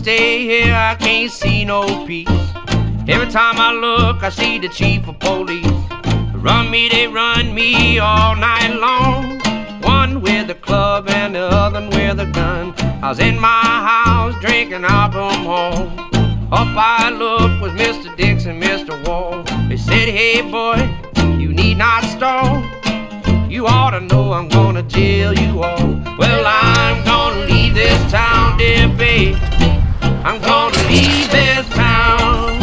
stay here, I can't see no peace. Every time I look, I see the chief of police. Run me, they run me all night long. One with a club and the other with a gun. I was in my house drinking, home. Up I look was Mr. Dix and Mr. Wall. They said, hey boy, you need not stall. You ought to know I'm gonna jail you all. Well, I'm gonna leave this town, dear babe. I'm gonna leave this town.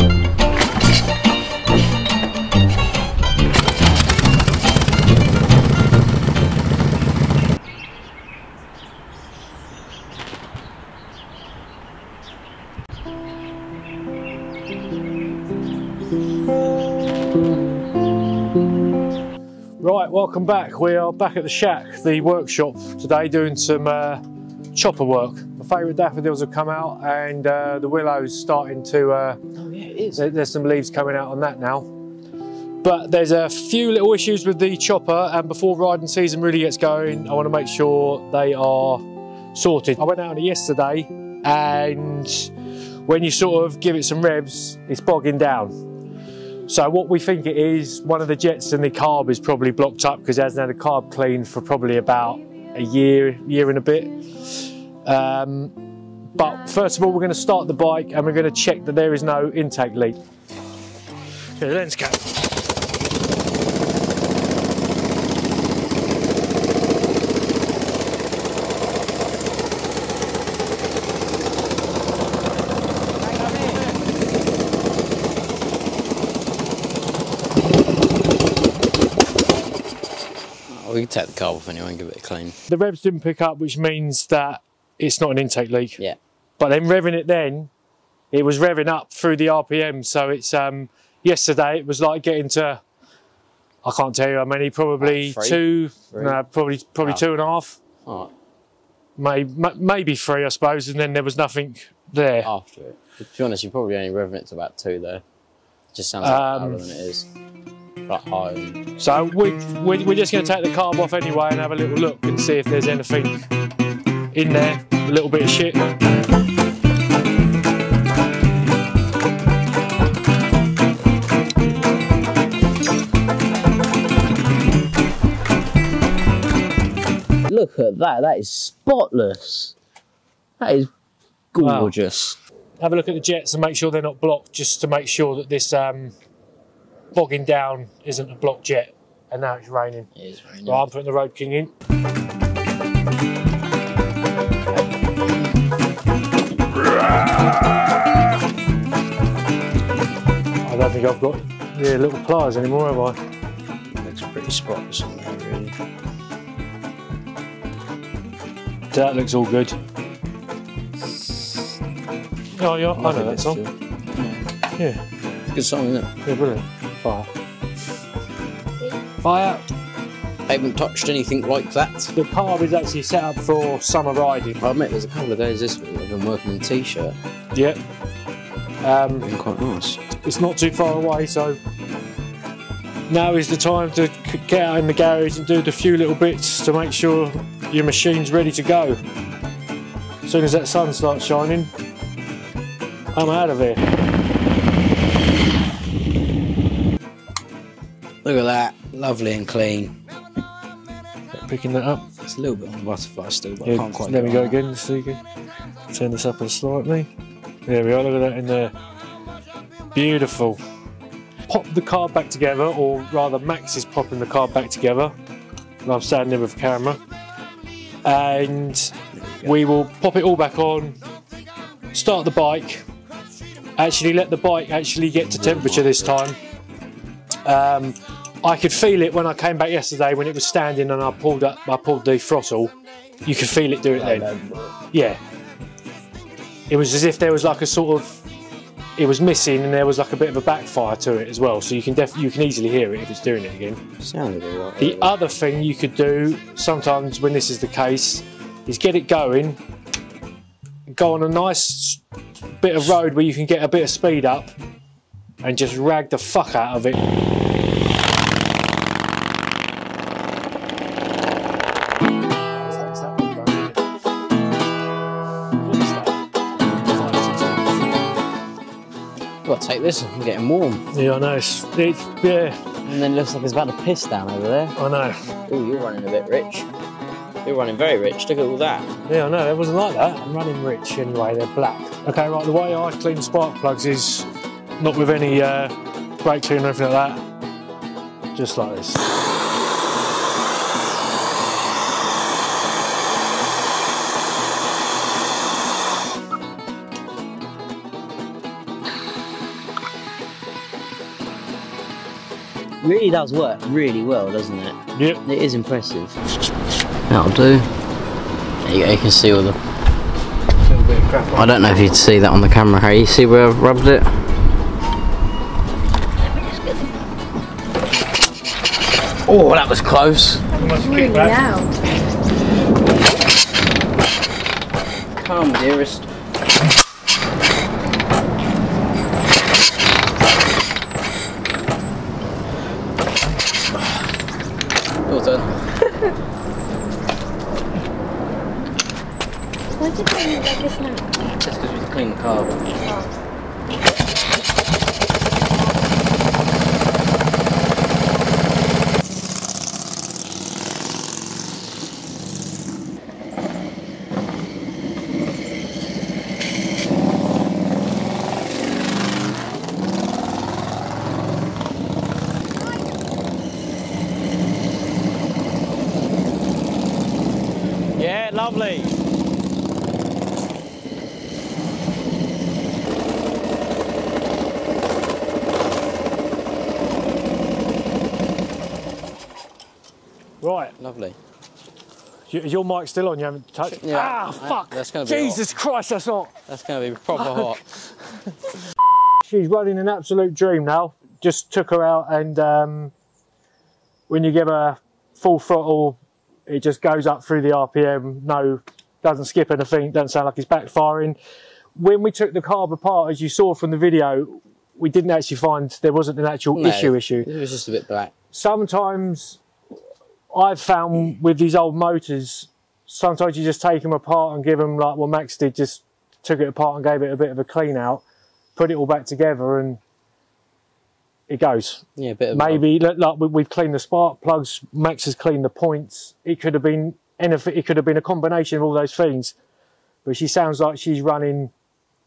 Right, welcome back. We are back at the shack, the workshop today, doing some uh, chopper work. Favourite daffodils have come out, and uh, the willow's starting to. Uh, Oh yeah, it is. there- there's some leaves coming out on that now. But there's a few little issues with the chopper, and before riding season really gets going, I want to make sure they are sorted. I went out on it yesterday, and when you sort of give it some revs, it's bogging down. So what we think it is, one of the jets in the carb is probably blocked up because it hasn't had a carb clean for probably about a year, year and a bit. Um, but first of all, we're going to start the bike and we're going to check that there is no intake leak. Okay, lens cap. Oh, we can take the carb off anyway and give it a clean. The revs didn't pick up, which means that it's not an intake leak. Yeah. But then revving it then, it was revving up through the RPM. So it's um yesterday it was like getting to I can't tell you how many, probably Like two, Three? no, probably probably Oh. two and a half, Alright, maybe maybe three, I suppose, and then there was nothing there. after it. To be honest, you're probably only revving it to about two there. It just sounds like Um, louder than it is. Like and- So we, we, we're just going to take the carb off anyway and have a little look and see if there's anything in there, a little bit of shit. Look at that, that is spotless. That is Wow. gorgeous. Have a look at the jets and make sure they're not blocked, just to make sure that this um, bogging down isn't a blocked jet. And now it's raining. It is very Right, I'm putting the Road King in. Think I've got the little pliers anymore, have I? Looks pretty spotless on there, really. So that looks all good. Oh, yeah, I know that song. Yeah, Good song, isn't it? yeah, brilliant. Fire. Fire. I haven't touched anything like that. The carb is actually set up for summer riding. I admit, there's a couple of days this week I've been working in a t-shirt. Yeah. Um, Been quite nice. It's not too far away, so now is the time to get out in the garage and do the few little bits to make sure your machine's ready to go. As soon as that sun starts shining, I'm out of here. Look at that, lovely and clean. Picking that up. It's a little bit on the butterfly still, but I can't quite. let me get go that. again so you can turn this up a slightly. There we are, look at that in there. Beautiful. Pop the carb back together, or rather Max is popping the carb back together. And I'm standing there with the camera. And we will pop it all back on, start the bike, actually let the bike actually get to temperature this time. Um, I could feel it when I came back yesterday when it was standing and I pulled up I pulled the throttle. You could feel it do it then. Yeah. It was as if there was like a sort of it was missing and there was like a bit of a backfire to it as well. So you can def- you can easily hear it if it's doing it again. Sounded alright. The other thing you could do sometimes when this is the case is get it going, go on a nice bit of road where you can get a bit of speed up and just rag the fuck out of it. Got to take this. I'm getting warm. Yeah, I know. It's, it's yeah, And then it looks like it's about to piss down over there. I know. Ooh, you're running a bit rich. You're running very rich. Look at all that. Yeah, I know. It wasn't like that. I'm running rich anyway. They're black. Okay, right. The way I clean spark plugs is not with any uh, brake cleaner or anything like that. Just like this. It really does work really well, doesn't it? Yep. It is impressive. That'll do. There you go, you can see all the... I don't know if you'd see that on the camera, Harry. You see where I've rubbed it? Oh, that was close. Really loud. Come, dearest. Well done. Why did they move like this now? Just because we clean the car. Yeah, lovely. Right. Lovely. Is your mic still on? You haven't touched. Yeah. Ah, fuck! that's gonna be hot. Jesus Christ, that's not. That's going to be proper hot. She's running an absolute dream now. Just took her out, and um, when you give her full throttle, it just goes up through the RPM. No, doesn't skip anything. Doesn't sound like it's backfiring. When we took the carb apart, as you saw from the video, we didn't actually find there wasn't an actual No, issue. Issue. It was just a bit black. sometimes I've found with these old motors, sometimes you just take them apart and give them like what Max did, just took it apart and gave it a bit of a clean out, put it all back together, and it goes. Yeah, a bit of Maybe like like we- we've cleaned the spark plugs, Max has cleaned the points. It could have been anything. It could have been a combination of all those things. But she sounds like she's running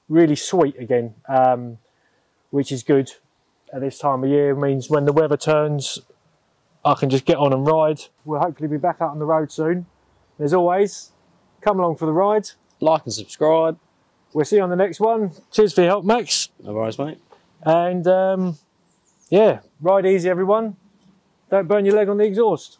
really sweet again, um, which is good at this time of year. It means when the weather turns, I can just get on and ride. We'll hopefully be back out on the road soon. As always, come along for the ride. like and subscribe. We'll see you on the next one. Cheers for your help, Max. No worries, mate. And um, yeah, ride easy, everyone. Don't burn your leg on the exhaust.